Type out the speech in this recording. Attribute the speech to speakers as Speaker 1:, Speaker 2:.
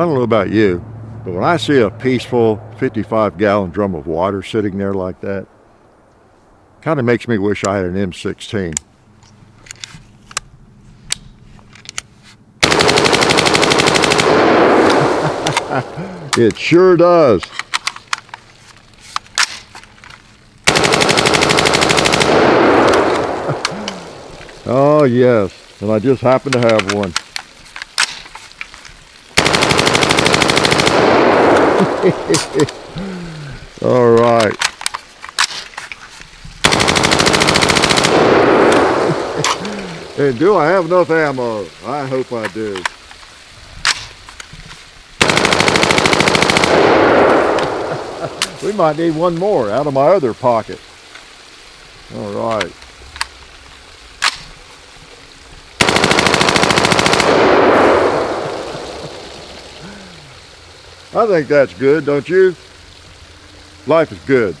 Speaker 1: I don't know about you, but when I see a peaceful 55 gallon drum of water sitting there like that, kind of makes me wish I had an M16. it sure does. oh yes, and I just happen to have one. All right. and do I have enough ammo? I hope I do. we might need one more out of my other pocket. All right. I think that's good, don't you? Life is good.